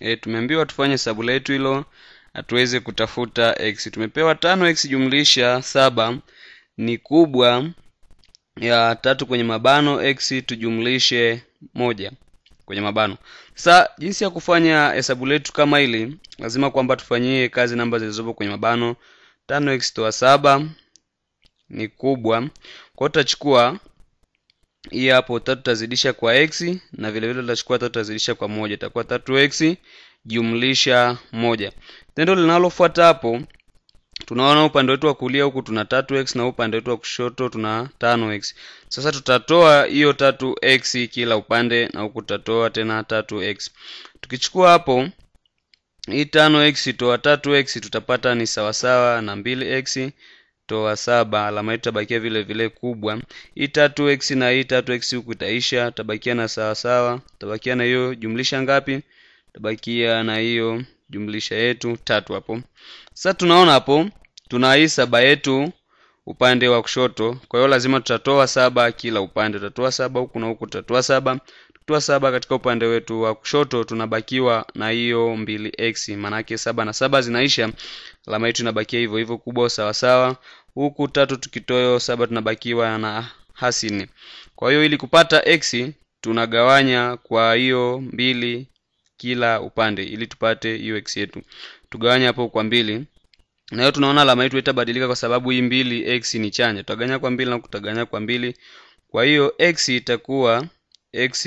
e, tumeambiwa tufanye hesabu letu hilo na tuweze kutafuta x. Tumepewa tano x jumlisha saba. Ni kubwa ya tatu kwenye mabano x tujumlishe moja kwenye mabano. Sasa jinsi ya kufanya hesabu letu kama hili lazima kwamba tufanyie kazi namba zilizopo kwenye mabano. Tano x toa saba ni kubwa. Kwao tutachukua hii hapo tatu tutazidisha kwa x na vile vile tutachukua tatu tutazidisha kwa moja. Itakuwa tatu x jumlisha moja. Tendo linalofuata hapo tunaona upande wetu wa kulia huku tuna 3x na upande wetu wa kushoto tuna 5x sasa tutatoa hiyo 3x kila upande na huku tutatoa tena 3x tukichukua hapo hii 5x toa 3x tutapata ni sawasawa na mbili x toa saba alama hii tabakia vile vile kubwa. Hii tatu x na hii tatu x huku itaisha tabakia na sawasawa tabakia na hiyo jumlisha ngapi? Tabakia na hiyo jumlisha yetu tatu hapo. Sasa tunaona hapo tuna hii saba yetu upande wa kushoto. Kwa hiyo lazima tutatoa saba kila upande. Tutatoa saba huku na huku tutatoa saba tukitoa saba katika upande wetu wa kushoto tunabakiwa na hiyo mbili x. Maanake saba na saba zinaisha alama yetu inabakia hivyo hivyo kubwa sawasawa huku tatu tukitoa saba tunabakiwa na hasini kwa hiyo ili kupata x tunagawanya kwa hiyo mbili kila upande ili tupate hiyo x yetu. Tugawanya hapo kwa mbili. Na hiyo tunaona alama yetu itabadilika kwa sababu hii mbili x ni chanya. Tutaganya kwa mbili na kutaganya kwa mbili. Kwa hiyo x itakuwa x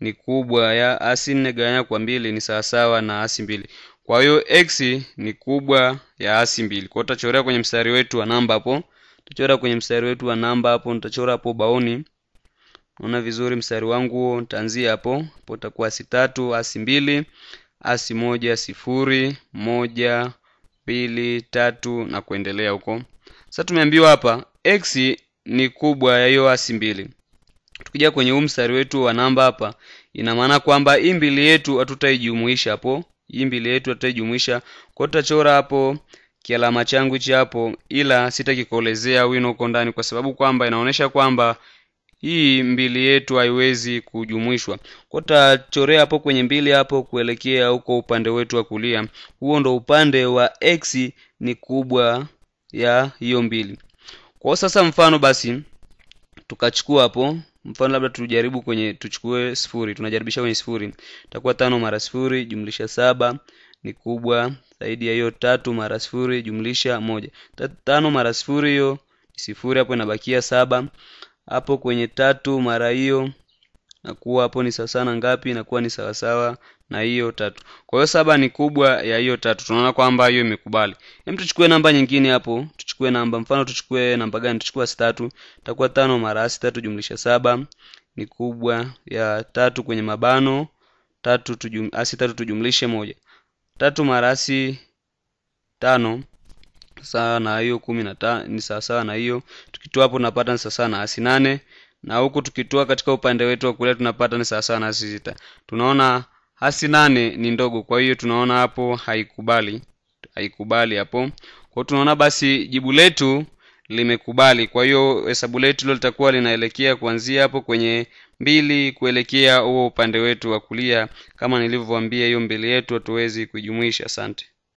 ni kubwa ya asi nne gawanya kwa mbili ni sawasawa na asi mbili. Kwa hiyo x ni kubwa ya asi mbili. Kwao tutachorea kwenye mstari wetu wa namba hapo. Tutachora kwenye mstari wetu wa namba hapo nitachora hapo baoni naona vizuri mstari wangu nitaanzia hapo. Hapo utakuwa asi tatu asi mbili asi moja sifuri moja mbili tatu na kuendelea huko. Sasa tumeambiwa hapa x ni kubwa ya hiyo asi mbili tukija kwenye huu mstari wetu wa namba hapa ina maana kwamba hii mbili yetu hatutaijumuisha hapo. Hii mbili yetu hatutaijumuisha. Kwa tutachora hapo kialama changu hichi hapo ila sitakikolezea wino huko ndani kwa sababu kwamba inaonyesha kwamba hii mbili yetu haiwezi kujumuishwa. Kwa tutachorea hapo kwenye mbili hapo kuelekea huko upande wetu wa kulia. Huo ndo upande wa x ni kubwa ya hiyo mbili. Kwa sasa mfano basi tukachukua hapo mfano labda tujaribu kwenye tuchukue sifuri tunajaribisha kwenye sifuri. Itakuwa tano mara sifuri jumlisha saba ni kubwa. Zaidi ya hiyo tatu mara sifuri jumlisha moja. Tano mara sifuri hiyo sifuri hapo inabakia saba. Hapo kwenye tatu mara hiyo nakuwa hapo ni sawasawa na ngapi inakuwa ni sawasawa na hiyo tatu. Kwa hiyo saba ni kubwa ya hiyo tatu. Tunaona kwamba hiyo imekubali. Hem tuchukue namba nyingine hapo. Tuchukue namba mfano tuchukue namba gani? Tuchukue asi tatu itakuwa tano mara asi tatu jumlisha saba ni kubwa ya tatu kwenye mabano. Tatu tujum, asi tatu tujumlishe moja. Tatu mara asi tano sawa na hiyo kumi na ta, ni sawasawa na hiyo. Tukitoa hapo tunapata ni sawasawa na asi nane na huku tukitoa katika upande wetu wa kulia tunapata ni sawasawa na sita tunaona hasi nane ni ndogo kwa hiyo tunaona hapo haikubali haikubali hapo. Kwao tunaona basi jibu letu limekubali. Kwa hiyo hesabu letu hilo litakuwa linaelekea kuanzia hapo kwenye mbili kuelekea huo upande wetu wa kulia. Kama nilivyoambia hiyo mbili yetu hatuwezi kuijumuisha. Asante